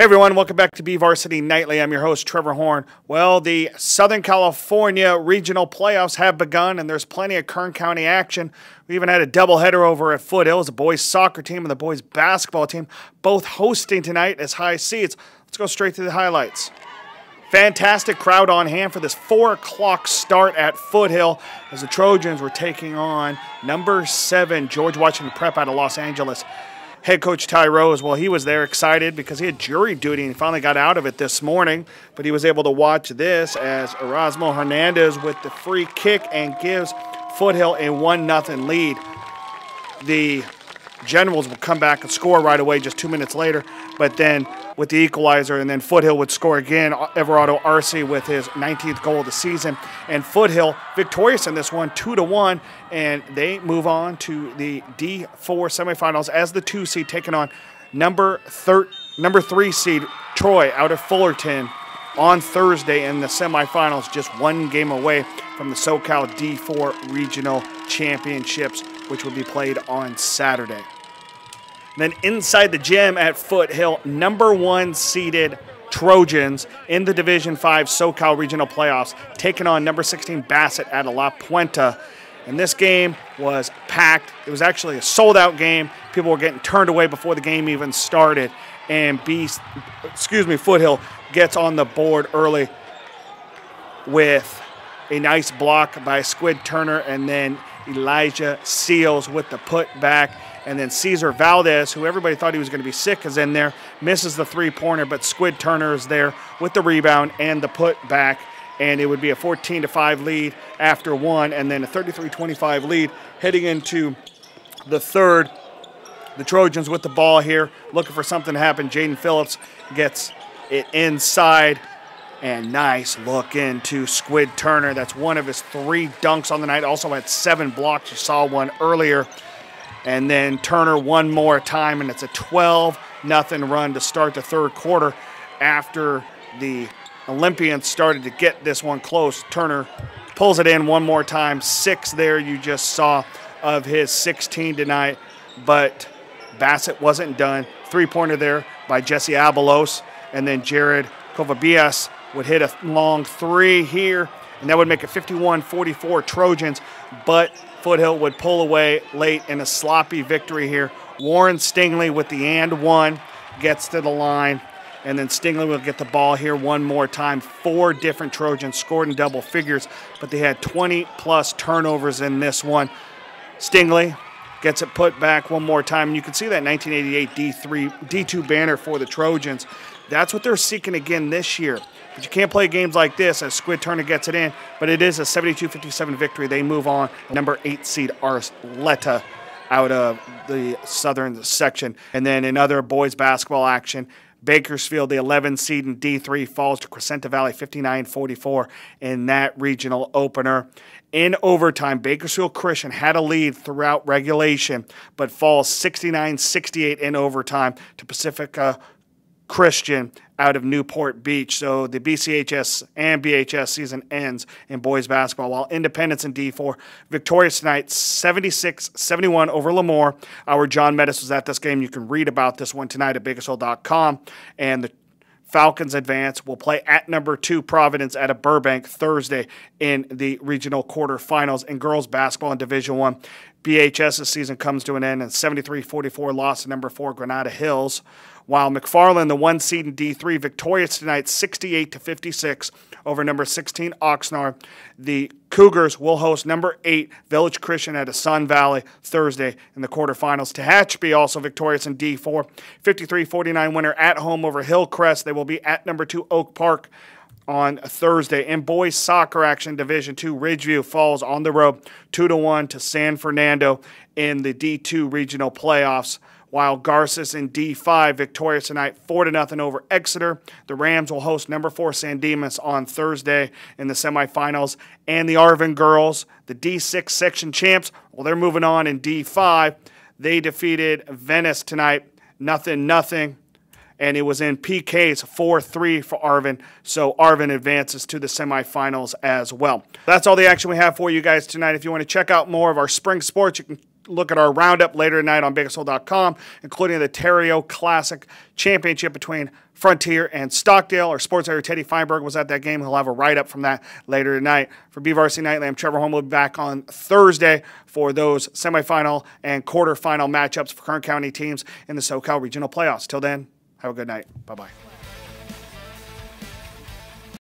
Hey everyone, welcome back to BVarsity Nightly. I'm your host, Trevor Horn. Well, the Southern California regional playoffs have begun, and there's plenty of Kern County action. We even had a doubleheader over at Foothills, the boys' soccer team and the boys' basketball team, both hosting tonight as high seeds. Let's go straight to the highlights. Fantastic crowd on hand for this 4 o'clock start at Foothill as the Trojans were taking on number 7 George Washington Prep out of Los Angeles head coach Ty Rose, well, he was there excited because he had jury duty and he finally got out of it this morning. But he was able to watch this as Erasmo Hernandez with the free kick and gives Foothill a 1 0 lead. The Generals will come back and score right away just two minutes later, but then with the equalizer, and then Foothill would score again. Everardo Arce with his 19th goal of the season, and Foothill victorious in this one, two to one, and they move on to the D4 semifinals as the two seed, taking on number thir- number three seed Troy out of Fullerton on Thursday in the semifinals, just one game away from the SoCal D4 Regional Championships, which will be played on Saturday. Then inside the gym at Foothill, number one seeded Trojans in the Division 5 SoCal Regional Playoffs, taking on number 16 Bassett at La Puente. And this game was packed. It was actually a sold out game. People were getting turned away before the game even started. And B, excuse me, Foothill gets on the board early with a nice block by Squid Turner and then Elijah Seals with the putback. And then Caesar Valdez, who everybody thought he was going to be sick, is in there, misses the three pointer, but Squid Turner is there with the rebound and the putback. And it would be a 14 to 5 lead after one, and then a 33 25 lead heading into the third. The Trojans with the ball here, looking for something to happen. Jaden Phillips gets it inside. And nice look into Squid Turner. That's one of his three dunks on the night. Also had seven blocks. You saw one earlier. And then Turner one more time, and it's a 12 nothing run to start the third quarter after the Olympians started to get this one close. Turner pulls it in one more time. Six there you just saw of his 16 tonight, but Bassett wasn't done. Three pointer there by Jesse Abelos, and then Jared Covarrubias would hit a long three here, and that would make it 51 44 Trojans. But Foothill would pull away late in a sloppy victory here. Warren Stingley with the and one gets to the line, and then Stingley will get the ball here one more time. Four different Trojans scored in double figures, but they had 20 plus turnovers in this one. Stingley gets it put back one more time. And you can see that 1988 D3 D2 banner for the Trojans. That's what they're seeking again this year. But you can't play games like this as Squid Turner gets it in. But it is a 72-57 victory. They move on. Number eight seed Arleta out of the southern section. And then in other boys basketball action, Bakersfield, the 11 seed in D3, falls to Crescenta Valley 59 44 in that regional opener. In overtime, Bakersfield Christian had a lead throughout regulation, but falls 69 68 in overtime to Pacifica Christian out of Newport Beach. So the BCHS and BHS season ends in boys basketball, while Independence in D4 victorious tonight 76 71 over Lemoore. Our John Metis was at this game. You can read about this one tonight at Bakersfield.com. And the Falcons advance will play at number two Providence at a Burbank Thursday in the regional quarterfinals in girls basketball in Division One. BHS's season comes to an end and 73-44 loss to number four Granada Hills while McFarland, the one seed in D3, victorious tonight 68 to 56 over number 16 Oxnard. The Cougars will host number 8 Village Christian at a Sun Valley Thursday in the quarterfinals. Tehachapi also victorious in D4, 53-49 winner at home over Hillcrest. They will be at number 2 Oak Park on Thursday. In boys soccer action, Division Two, Ridgeview falls on the road two to one to San Fernando in the D2 regional playoffs while Garces in D5 victorious tonight 4 to nothing over Exeter. The Rams will host number 4 San Dimas on Thursday in the semifinals and the Arvin girls, the D6 section champs, well they're moving on in D5. They defeated Venice tonight nothing nothing and it was in PKs 4 3 for Arvin. So Arvin advances to the semifinals as well. That's all the action we have for you guys tonight. If you want to check out more of our spring sports, you can look at our roundup later tonight on Bakersfield.com, including the Terrio Classic Championship between Frontier and Stockdale. Our sports editor Teddy Feinberg was at that game. He'll have a write up from that later tonight. For BVarsity Nightly, I'm Trevor Horn. We'll be back on Thursday for those semifinal and quarterfinal matchups for Kern County teams in the SoCal Regional Playoffs. Till then, have a good night. Bye bye.